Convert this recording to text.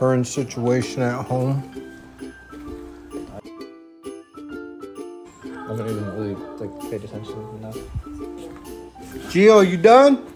current situation at home? I haven't even really like paid attention enough. Gio, you done?